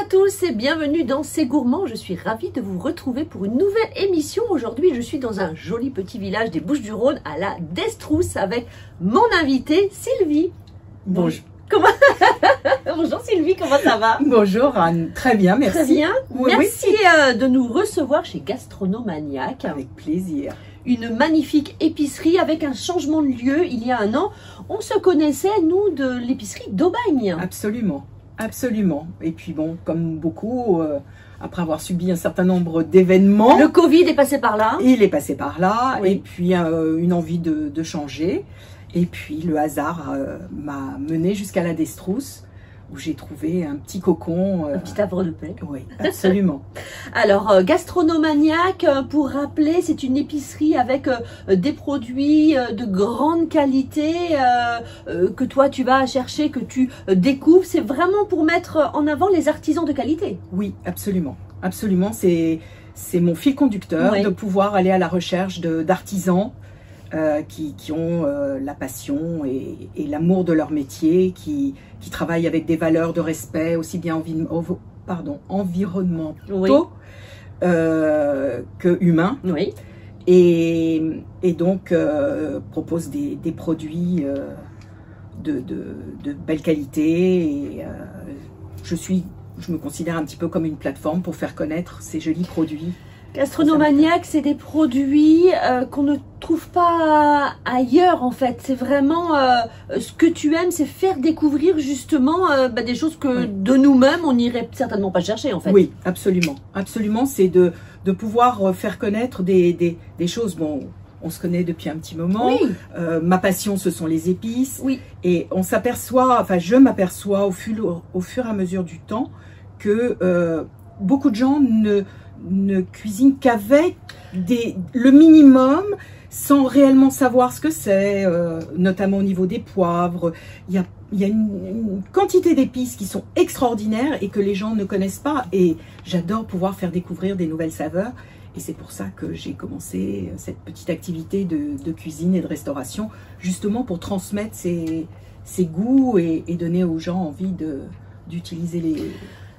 à tous et bienvenue dans C'est Gourmand. Je suis ravie de vous retrouver pour une nouvelle émission. Aujourd'hui, je suis dans un joli petit village des Bouches-du-Rhône à la Destrousse avec mon invitée Sylvie. Bonjour. Comment Bonjour Sylvie, comment ça va? Bonjour Anne, très bien, merci. Très bien. Oui, merci euh, de nous recevoir chez Gastronomaniac. Avec plaisir. Une magnifique épicerie avec un changement de lieu il y a un an. On se connaissait, nous, de l'épicerie d'Aubagne. Absolument, absolument. Et puis bon, comme beaucoup, euh, après avoir subi un certain nombre d'événements, Le Covid est passé par là. il est passé par là, Oui. et puis euh, une envie de, de changer. Et puis le hasard euh, m'a mené jusqu'à la Destrousse, où j'ai trouvé un petit cocon. euh, Un petit havre de paix. oui, absolument. Alors, euh, Gastronomaniac, euh, pour rappeler, c'est une épicerie avec euh, des produits de grande qualité que toi tu vas chercher, que tu découvres. C'est vraiment pour mettre en avant les artisans de qualité. Oui, absolument. Absolument, c'est c'est mon fil conducteur Oui. de pouvoir aller à la recherche de- d'artisans euh, qui, qui ont euh, la passion et, et l'amour de leur métier, qui, qui travaillent avec des valeurs de respect aussi bien envi- pardon, environnementaux euh, que humains. Oui. Et, et donc euh, propose des, des produits de, de, de belle qualité. Et, je suis, je me considère un petit peu comme une plateforme pour faire connaître ces jolis produits. Gastronomaniac, c'est des produits euh, qu'on ne trouve pas ailleurs en fait. C'est vraiment euh, ce que tu aimes, c'est faire découvrir justement euh, bah, des choses que Oui. de nous-mêmes on n'irait certainement pas chercher en fait. Oui, absolument, absolument. C'est de, de pouvoir euh, faire connaître des, des, des choses. Bon, on se connaît depuis un petit moment. Oui, Euh, ma passion, ce sont les épices. Oui. Et on s'aperçoit, enfin, je m'aperçois au fur, au fur et à mesure du temps que euh, beaucoup de gens ne, ne cuisinent qu'avec le minimum sans réellement savoir ce que c'est, euh, notamment au niveau des poivres. Il y a, il y a une, quantité d'épices qui sont extraordinaires et que les gens ne connaissent pas. Et j'adore pouvoir faire découvrir des nouvelles saveurs. Et c'est pour ça que j'ai commencé cette petite activité de, cuisine et de restauration, justement pour transmettre ces, ces goûts et, et donner aux gens envie d'utiliser les...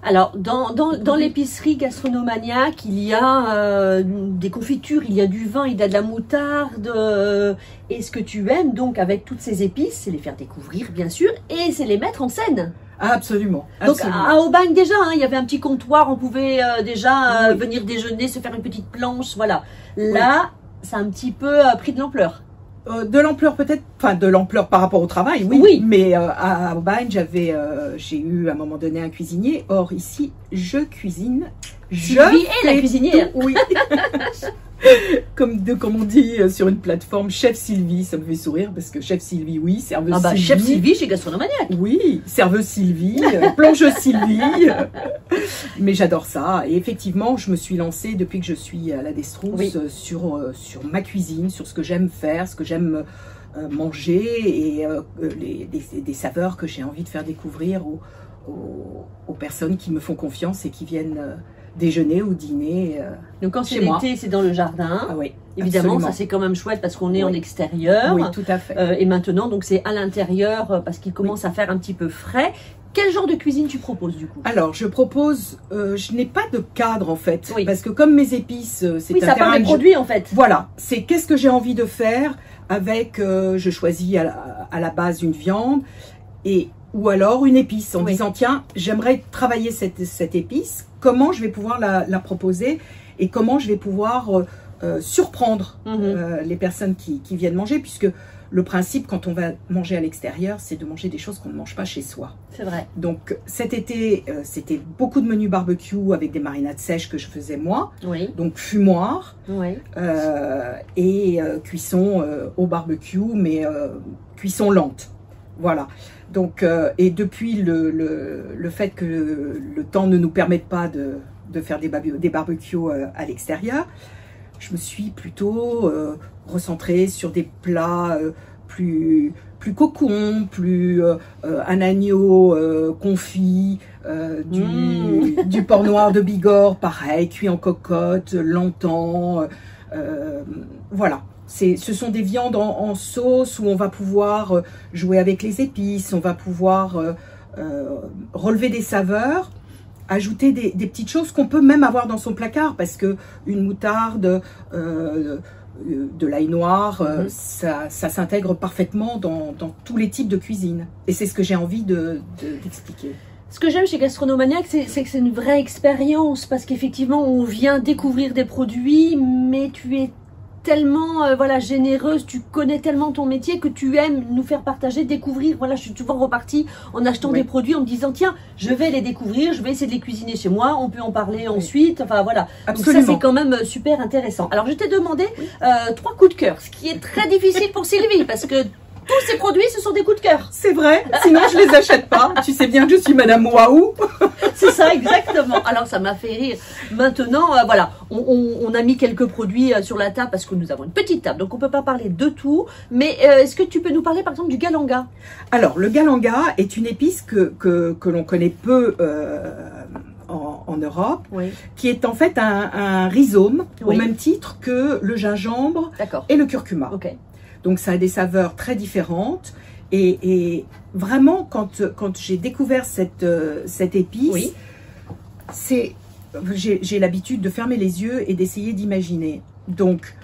Alors, dans, dans, dans l'épicerie gastronomaniaque, il y a euh, des confitures, il y a du vin, il y a de la moutarde. euh, et ce que tu aimes donc avec toutes ces épices, c'est les faire découvrir, bien sûr, et c'est les mettre en scène. Ah, absolument, Donc, absolument. à Aubagne, déjà, hein, il y avait un petit comptoir, on pouvait euh, déjà euh, Oui. venir déjeuner, se faire une petite planche, voilà. Là, ça a un petit peu euh, pris de l'ampleur. Euh, de l'ampleur peut-être, enfin de l'ampleur par rapport au travail, oui. Oui. Mais euh, à Aubagne, j'avais, euh, j'ai eu à un moment donné un cuisinier. Or ici, je cuisine, je Sylvie est la cuisinière. tout, oui. comme de, comme on dit euh, sur une plateforme, chef Sylvie, ça me fait sourire parce que chef Sylvie, oui, serveuse Ah bah, Sylvie. chef Sylvie chez Gastronomaniac. Oui, serveuse Sylvie, euh, plongeuse Sylvie. euh, Mais j'adore ça. Et effectivement, je me suis lancée depuis que je suis à la Destrousse Oui. euh, sur, sur ma cuisine, sur ce que j'aime faire, ce que j'aime manger et les, des, des saveurs que j'ai envie de faire découvrir aux, aux, aux personnes qui me font confiance et qui viennent déjeuner ou dîner. euh. Donc, quand c'est l'été, c'est dans le jardin. Ah oui, Évidemment, absolument. ça c'est quand même chouette parce qu'on est en extérieur. Oui, tout à fait. Euh, et maintenant, donc c'est à l'intérieur euh, parce qu'il commence à faire un petit peu frais. Quel genre de cuisine tu proposes du coup? Alors, je propose, euh, je n'ai pas de cadre en fait, Oui. parce que comme mes épices, c'est Oui, un ça terrain des jeu- produits en fait. Voilà, c'est qu'est-ce que j'ai envie de faire avec, euh, je choisis à la, à la base une viande et ou alors une épice en Oui. disant tiens, j'aimerais travailler cette, cette épice, comment je vais pouvoir la, la proposer et comment je vais pouvoir euh, euh, surprendre Mhm. euh, les personnes qui, qui viennent manger puisque le principe quand on va manger à l'extérieur, c'est de manger des choses qu'on ne mange pas chez soi. C'est vrai. Donc cet été, euh, c'était beaucoup de menus barbecue avec des marinades sèches que je faisais moi, Oui, donc fumoir oui. euh, et euh, cuisson euh, au barbecue, mais euh, cuisson lente. Voilà. Donc, euh, et depuis le, le, le fait que le, temps ne nous permette pas de, de faire des, des barbecues euh, à l'extérieur, je me suis plutôt euh, recentrée sur des plats euh, plus plus cocon, plus un agneau confit, du, Mm. du porc noir de Bigorre, pareil, cuit en cocotte, longtemps. voilà. Ce sont des viandes en, en sauce où on va pouvoir euh, jouer avec les épices, on va pouvoir euh, euh, relever des saveurs ajouter des, des petites choses qu'on peut même avoir dans son placard parce que une moutarde, euh, de l'ail noir, Mhm. ça, ça s'intègre parfaitement dans, dans tous les types de cuisine. Et c'est ce que j'ai envie de- de- d'expliquer. Ce que j'aime chez Gastronomaniac, c'est que c'est une vraie expérience parce qu'effectivement, on vient découvrir des produits, mais tu es tellement euh, voilà généreuse, tu connais tellement ton métier que tu aimes nous faire partager, découvrir. Voilà, je suis souvent repartie en achetant Oui. des produits en me disant tiens, je vais les découvrir, je vais essayer de les cuisiner chez moi, on peut en parler ensuite. Enfin voilà. Donc ça c'est quand même euh, super intéressant. Alors je t'ai demandé euh, trois coups de cœur, ce qui est très difficile pour Sylvie parce que tous ces produits ce sont des coups de cœur. C'est vrai, sinon je les achète pas. Tu sais bien que je suis Madame Waouh. C'est ça, exactement. Alors, ça m'a fait rire. Maintenant, euh, voilà, on, on- on a mis quelques produits euh, sur la table parce que nous avons une petite table, donc on peut pas parler de tout. Mais euh, est-ce que tu peux nous parler, par exemple, du galanga? Alors, le galanga est une épice que, que, que l'on connaît peu en, en Europe, Oui. qui est en fait un, un rhizome, Oui. au même titre que le gingembre et le curcuma. Donc ça a des saveurs très différentes. Et, et vraiment, quand, quand j'ai découvert cette, euh, cette épice, Oui. c'est j'ai l'habitude de fermer les yeux et d'essayer d'imaginer. Donc,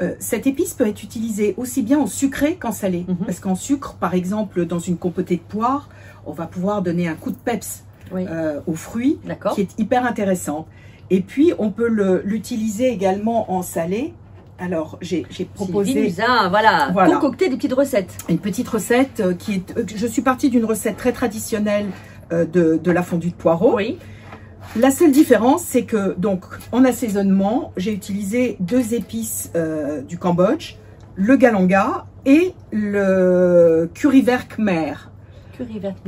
euh, cette épice peut être utilisée aussi bien en sucré qu'en salé. Mhm. Parce qu'en sucre, par exemple, dans une compotée de poire, on va pouvoir donner un coup de peps Oui. euh, aux fruits qui est hyper intéressant. Et puis, on peut l'utiliser également en salé. Alors, j'ai proposé... Sylvie nous a, voilà, Voilà. concocté des petites recettes. une petite recette euh, qui est. euh, Je suis partie d'une recette très traditionnelle euh, de, de la fondue de poireaux. Oui. La seule différence, c'est que donc en assaisonnement, j'ai utilisé deux épices euh, du Cambodge, le galanga et le curry vert khmer.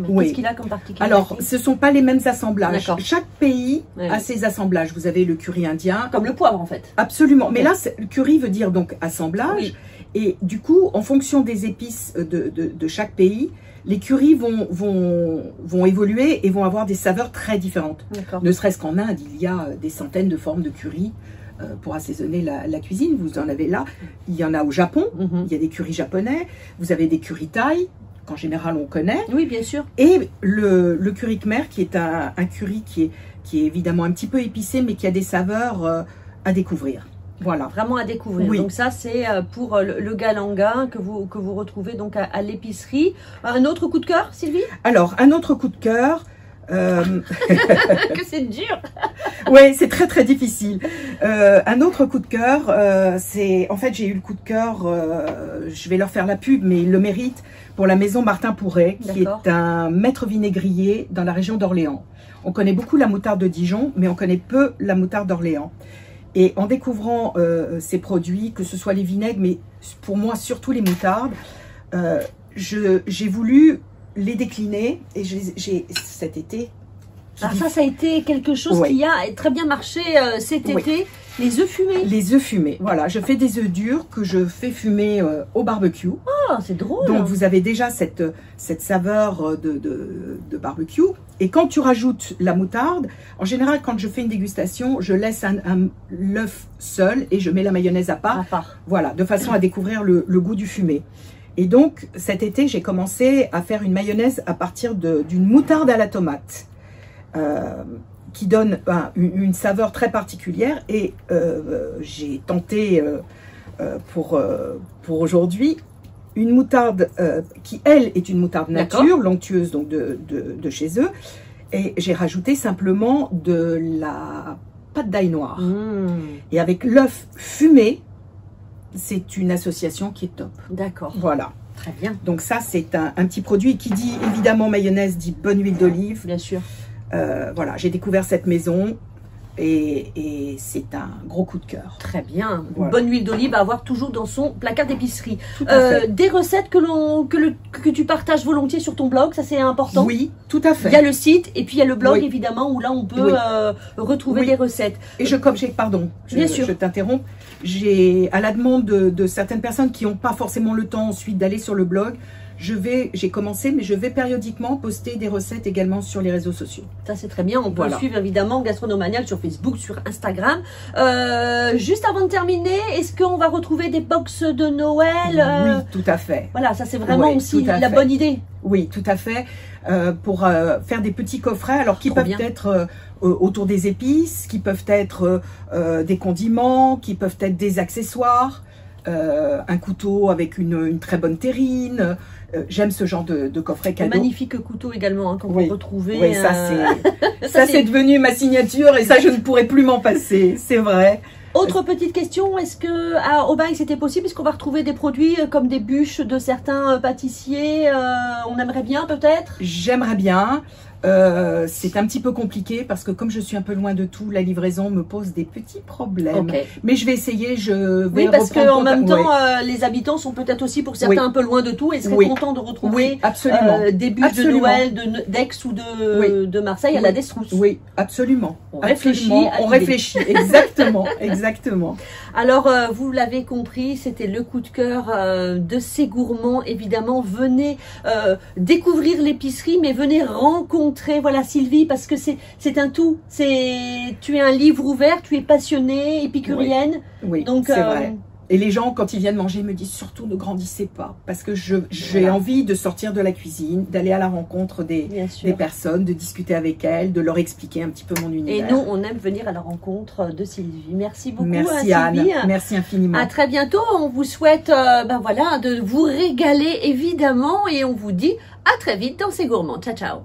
Oui. Qu'est-ce qu'il a comme particularité Alors, ce sont pas les mêmes assemblages. Chaque pays a ses assemblages. Vous avez le curry indien, Comme le poivre, en fait. Absolument. Mais là, le curry veut dire donc assemblage. Oui. Et du coup, en fonction des épices de, de, de chaque pays, les currys vont, vont, vont évoluer et vont avoir des saveurs très différentes. Ne serait-ce qu'en Inde, il y a euh, des centaines de formes de curry euh, pour assaisonner la, la cuisine. Vous en avez là. Il y en a au Japon. Mhm. Il y a des currys japonais. Vous avez des curry thaï, qu'en général on connaît. Oui, bien sûr. Et le, le curry khmer, qui est un, un curry qui est, qui est évidemment un petit peu épicé, mais qui a des saveurs euh, à découvrir. Voilà. Vraiment à découvrir. Oui. Donc ça, c'est euh, pour euh, le, le galanga que vous, que vous retrouvez donc à, à l'épicerie. Un autre coup de cœur, Sylvie? Alors, un autre coup de cœur. Euh, Que c'est dur ouais, c'est très très difficile. Euh, un autre coup de cœur, euh, c'est en fait j'ai eu le coup de cœur. je vais leur faire la pub, mais ils le méritent pour la maison Martin Pourret, qui est un maître vinaigrier dans la région d'Orléans. On connaît beaucoup la moutarde de Dijon, mais on connaît peu la moutarde d'Orléans. Et en découvrant ces produits, que ce soit les vinaigres, mais pour moi surtout les moutardes, j'ai voulu les décliner et j'ai cet été. dit ça, ça a été quelque chose Ouais. qui a très bien marché euh, cet été. Les œufs fumés. Les œufs fumés. Voilà, je fais des œufs durs que je fais fumer euh, au barbecue. Oh, c'est drôle. Donc vous avez déjà cette, cette saveur de, de, de barbecue. Et quand tu rajoutes la moutarde, en général quand je fais une dégustation, je laisse un, un- l'œuf seul et je mets la mayonnaise à part. À part. Voilà, de façon à découvrir le, le goût du fumé. Et donc cet été, j'ai commencé à faire une mayonnaise à partir d'une moutarde à la tomate. euh, qui donne ben, une, une saveur très particulière. Et euh, j'ai tenté euh, pour, pour aujourd'hui une moutarde qui elle est une moutarde nature, l'onctueuse donc de, de, de chez eux. Et j'ai rajouté simplement de la pâte d'ail noire. Mmh, et avec l'œuf fumé c'est une association qui est top D'accord. voilà Très bien. donc ça c'est un, un petit produit qui dit évidemment mayonnaise dit bonne huile d'olive Bien sûr. euh, voilà, j'ai découvert cette maison et, et c'est un gros coup de cœur. Très bien. Voilà. bonne huile d'olive à avoir toujours dans son placard d'épicerie. Euh, fait. des recettes que, que, le, que tu partages volontiers sur ton blog, ça c'est important? Oui, tout à Il y fait. a le site et puis il y a le blog Oui. évidemment où là on peut Oui. euh, retrouver Oui. des recettes. Et je, comme j'ai, pardon, je, Bien sûr. je t'interromps, j'ai, à la demande de, de certaines personnes qui n'ont pas forcément le temps ensuite d'aller sur le blog, je vais, j'ai commencé, mais je vais périodiquement poster des recettes également sur les réseaux sociaux. Ça c'est très bien. On peut Voilà. suivre évidemment Gastronomaniac sur Facebook, sur Instagram. Euh, juste avant de terminer, est-ce qu'on va retrouver des box de Noël euh, Oui, tout à fait. Voilà, ça c'est vraiment Oui, aussi la fait. bonne idée. Oui, tout à fait. Euh, pour euh, faire des petits coffrets, alors qui Trop peuvent bien. être euh, euh, autour des épices, qui peuvent être euh, euh, des condiments, qui peuvent être des accessoires, euh, un couteau avec une, une très bonne terrine. Euh, J'aime ce genre de, de coffret Un cadeau. magnifique couteau également hein, qu'on Oui. peut retrouver. Oui, ça euh, c'est ça devenu ma signature et ça je ne pourrais plus m'en passer, c'est vrai. Autre petite question, est-ce que à Aubagne c'était possible Est-ce qu'on va retrouver des produits comme des bûches de certains pâtissiers euh, On aimerait bien peut-être? J'aimerais bien. Euh, c'est un petit peu compliqué parce que comme je suis un peu loin de tout, la livraison me pose des petits problèmes. Mais je vais essayer, je vais Oui, parce qu'en même temps, ouais. euh, les habitants sont peut-être aussi pour certains Oui. un peu loin de tout et seraient Oui. contents de retrouver Oui, absolument. euh, des Absolument. de Noël de d'Aix ou de, de Marseille à la Destrousse. Oui, absolument. On réfléchit On réfléchit. Exactement. exactement. Alors, vous l'avez compris, c'était le coup de cœur de ces gourmands. Évidemment, venez découvrir l'épicerie, mais venez rencontrer, voilà Sylvie, parce que c'est c'est un tout. C'est tu es un livre ouvert, tu es passionnée, épicurienne. Oui, Donc, c'est euh, vrai. Et les gens, quand ils viennent manger, me disent surtout ne grandissez pas. Parce que je- j'ai Voilà. envie de sortir de la cuisine, d'aller à la rencontre des, des personnes, de discuter avec elles, de leur expliquer un petit peu mon Et univers. nous, on aime venir à la rencontre de Sylvie. Merci beaucoup, Merci hein, Anne. Sylvie. Merci infiniment. À très bientôt. On vous souhaite, euh, ben voilà, de vous régaler évidemment, et on vous dit à très vite dans ces gourmands. Ciao, ciao.